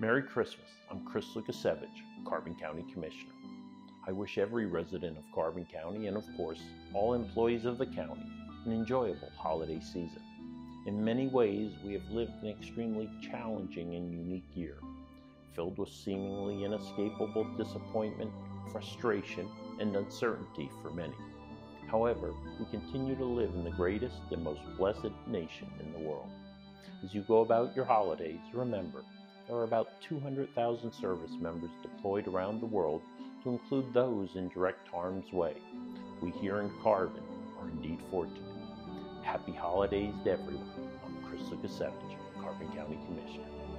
Merry Christmas. I'm Chris Lukasevich, Carbon County Commissioner. I wish every resident of Carbon County and, of course, all employees of the county an enjoyable holiday season. In many ways, we have lived an extremely challenging and unique year, filled with seemingly inescapable disappointment, frustration, and uncertainty for many. However, we continue to live in the greatest and most blessed nation in the world. As you go about your holidays, remember there are about 200,000 service members deployed around the world, to include those in direct harm's way. We here in Carbon are indeed fortunate. Happy holidays to everyone. I'm Chris Lukasevich, Carbon County Commissioner.